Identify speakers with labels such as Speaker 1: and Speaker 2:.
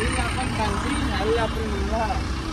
Speaker 1: 你要干干净，还要不赢了。